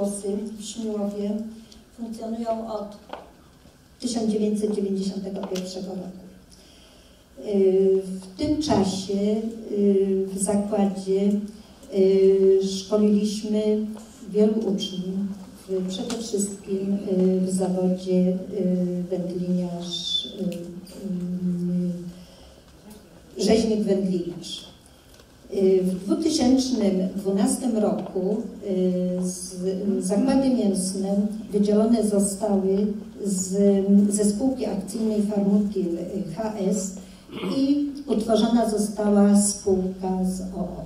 Kosy w Śmiłowie funkcjonują od 1991 roku. Y, w tym czasie y, w zakładzie y, szkoliliśmy wielu uczniów, przede wszystkim w zawodzie wędliniarz, rzeźnik wędliniarz. W 2012 roku zakłady mięsne wydzielone zostały z, ze spółki akcyjnej Farmutil HS i utworzona została spółka z OO.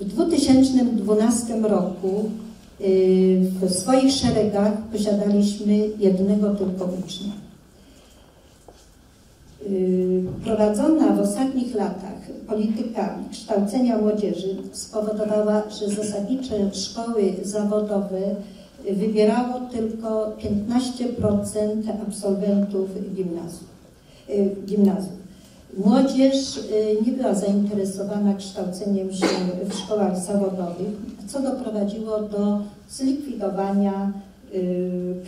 W 2012 roku y, w swoich szeregach posiadaliśmy jednego tylko ucznia. Y, prowadzona w ostatnich latach polityka kształcenia młodzieży spowodowała, że zasadnicze szkoły zawodowe wybierało tylko 15% absolwentów gimnazjum. Y, gimnazjum. Młodzież y, nie była zainteresowana kształceniem się w szkołach zawodowych, co doprowadziło do zlikwidowania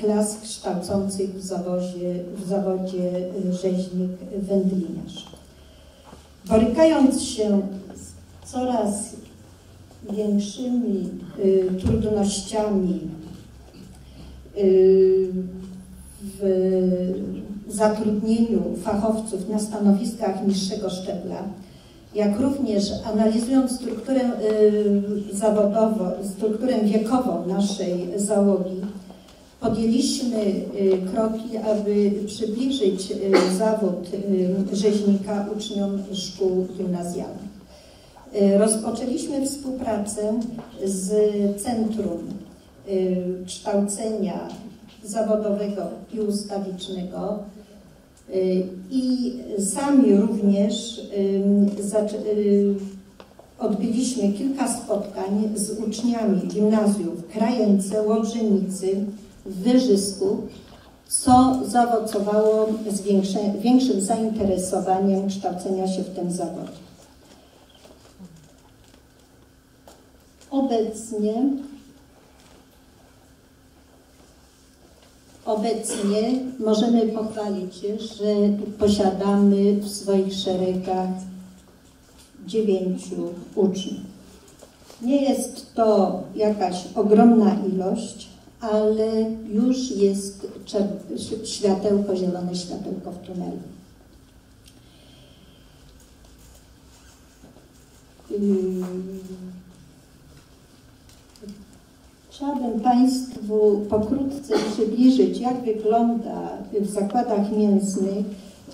klas kształcących w, zawodzie, w zawodzie y, rzeźnik-wędliniarz. Borykając się z coraz większymi trudnościami w zatrudnieniu fachowców na stanowiskach niższego szczebla, jak również analizując strukturę y, zawodową, strukturę wiekową naszej załogi, podjęliśmy y, kroki, aby przybliżyć y, zawód rzeźnika uczniom szkół gimnazjalnych. Rozpoczęliśmy współpracę z Centrum Kształcenia Zawodowego i Ustawicznego Y, I sami również y, odbyliśmy kilka spotkań z uczniami gimnazjów Krajęce, Łobrzenicy, Wyżysku, co zaowocowało większym zainteresowaniem kształcenia się w tym zawodzie. Obecnie Obecnie możemy pochwalić się, że posiadamy w swoich szeregach dziewięciu uczniów. Nie jest to jakaś ogromna ilość, ale już jest światełko, zielone światełko w tunelu. Yy, Chciałabym Państwu pokrótce przybliżyć, jak wygląda w zakładach mięsnych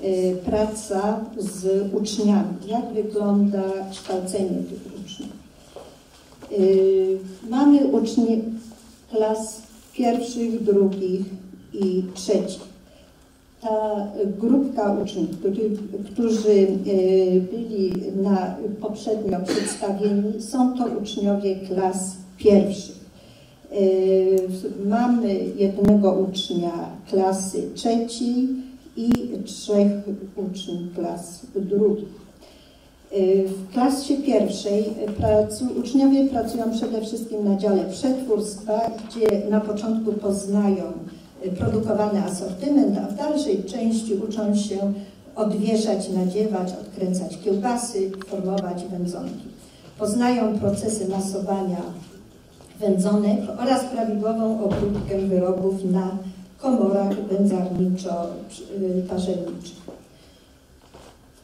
y, praca z uczniami, jak wygląda kształcenie tych uczniów. Y, mamy uczniów klas pierwszych, drugich i trzecich. Ta grupka uczniów, którzy y, byli na poprzednio przedstawieni, są to uczniowie klas pierwszych. Yy, mamy jednego ucznia klasy trzeciej i trzech uczniów klas drugich. Yy, w klasie pierwszej pracu, uczniowie pracują przede wszystkim na dziale przetwórstwa, gdzie na początku poznają produkowany asortyment, a w dalszej części uczą się odwieszać, nadziewać, odkręcać kiełbasy, formować wędzonki. Poznają procesy masowania wędzonek oraz prawidłową obróbkę wyrobów na komorach wędzarniczo-parzelniczych.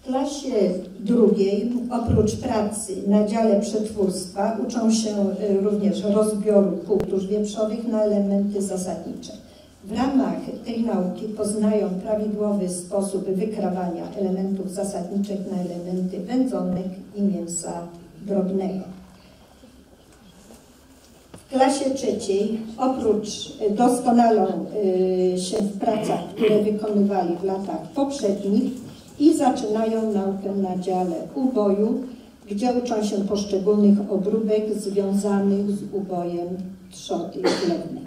W klasie drugiej, oprócz pracy na dziale przetwórstwa, uczą się y, również rozbioru kultur wieprzowych na elementy zasadnicze. W ramach tej nauki poznają prawidłowy sposób wykrawania elementów zasadniczych na elementy wędzonek i mięsa drobnego. W klasie trzeciej, oprócz doskonalą y, się w pracach, które wykonywali w latach poprzednich i zaczynają naukę na dziale uboju, gdzie uczą się poszczególnych obróbek związanych z ubojem trzody chlewnej.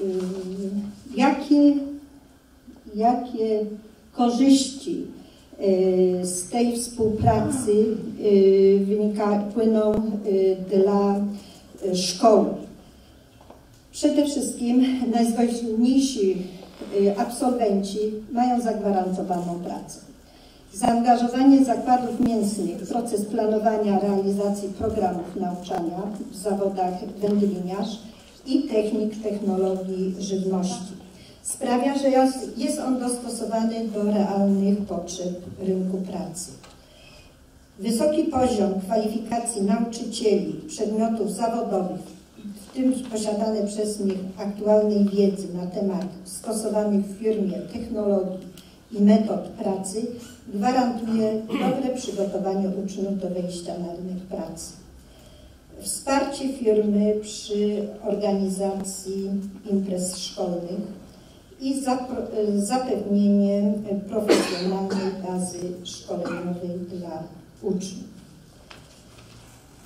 Y, jakie, jakie korzyści Y, z tej współpracy y, wynika, płyną dla szkoły. Przede wszystkim najważniejsi absolwenci mają zagwarantowaną pracę. Zaangażowanie zakładów mięsnych w proces planowania realizacji programów nauczania w zawodach wędliniarz i technik technologii żywności sprawia, że jest on dostosowany do realnych potrzeb rynku pracy. Wysoki poziom kwalifikacji nauczycieli przedmiotów zawodowych, w tym posiadane przez nich aktualnej wiedzy na temat stosowanych w firmie technologii i metod pracy, gwarantuje dobre przygotowanie uczniów do wejścia na rynek pracy. Wsparcie firmy przy organizacji imprez szkolnych i zapewnienie profesjonalnej bazy szkoleniowej dla uczniów.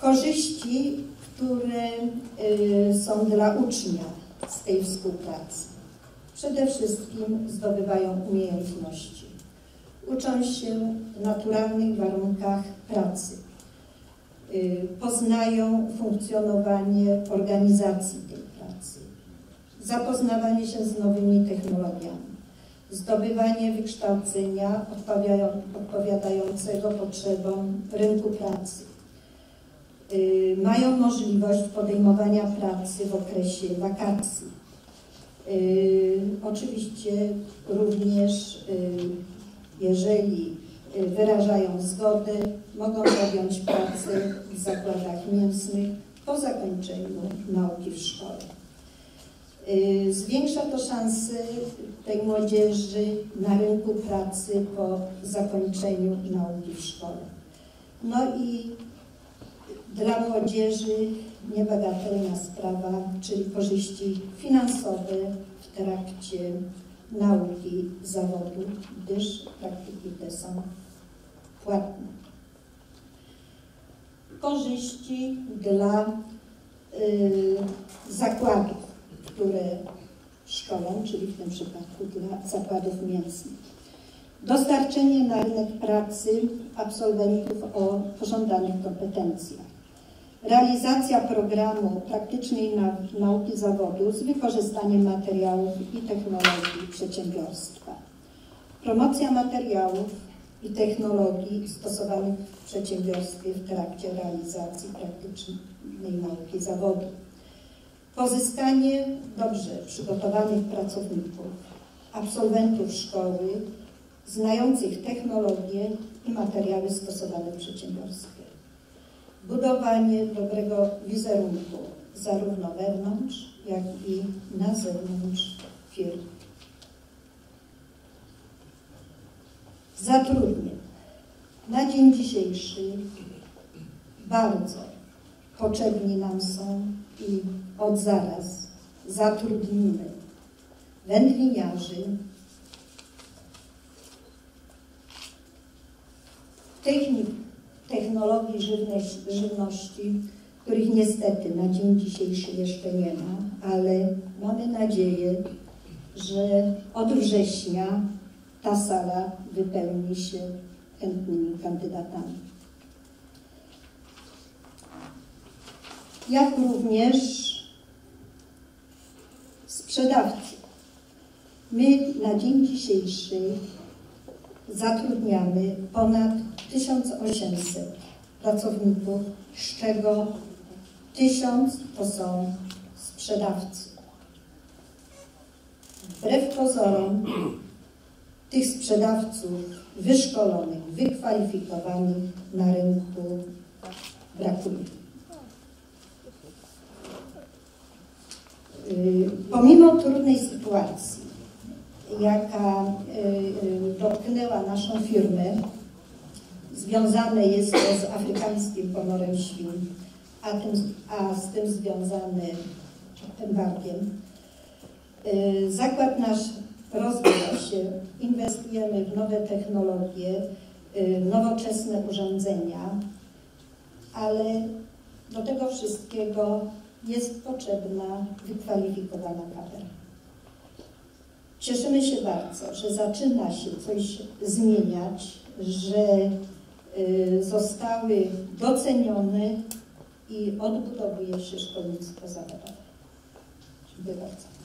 Korzyści, które y, są dla ucznia z tej współpracy. Przede wszystkim zdobywają umiejętności. Uczą się w naturalnych warunkach pracy. Y, poznają funkcjonowanie organizacji tej zapoznawanie się z nowymi technologiami, zdobywanie wykształcenia odpowiadającego potrzebom rynku pracy. Y, mają możliwość podejmowania pracy w okresie wakacji. Y, oczywiście również, y, jeżeli wyrażają zgodę, mogą podjąć pracę w zakładach mięsnych po zakończeniu nauki w szkole. Zwiększa to szanse tej młodzieży na rynku pracy po zakończeniu nauki w szkole. No i dla młodzieży niebagatelna sprawa, czyli korzyści finansowe w trakcie nauki zawodu, gdyż praktyki te są płatne. Korzyści dla y, zakładów które szkolą, czyli w tym przypadku dla zakładów mięsnych. Dostarczenie na rynek pracy absolwentów o pożądanych kompetencjach. Realizacja programu praktycznej nauki zawodu z wykorzystaniem materiałów i technologii przedsiębiorstwa. Promocja materiałów i technologii stosowanych w przedsiębiorstwie w trakcie realizacji praktycznej nauki zawodu Pozyskanie dobrze przygotowanych pracowników, absolwentów szkoły, znających technologie i materiały stosowane w przedsiębiorstwie. Budowanie dobrego wizerunku zarówno wewnątrz, jak i na zewnątrz firmy. Zatrudnienie. Na dzień dzisiejszy bardzo potrzebni nam są i od zaraz zatrudnimy wędliniarzy, technik, technologii żywności, których niestety na dzień dzisiejszy jeszcze nie ma, ale mamy nadzieję, że od września ta sala wypełni się chętnymi kandydatami. Jak również sprzedawcy. My na dzień dzisiejszy zatrudniamy ponad 1800 pracowników, z czego 1000 to są sprzedawcy. Wbrew pozorom tych sprzedawców wyszkolonych, wykwalifikowanych na rynku brakuje. Y, pomimo trudnej sytuacji, związane jest to z afrykańskim pomorem świn, a, tym, a z tym związany embargiem. Zakład nasz rozwija się, inwestujemy w nowe technologie, nowoczesne urządzenia, ale do tego wszystkiego jest potrzebna wykwalifikowana kadra. Cieszymy się bardzo, że zaczyna się coś zmieniać że zostały docenione i odbudowuje się szkolnictwo zawodowe. Dziękuję bardzo.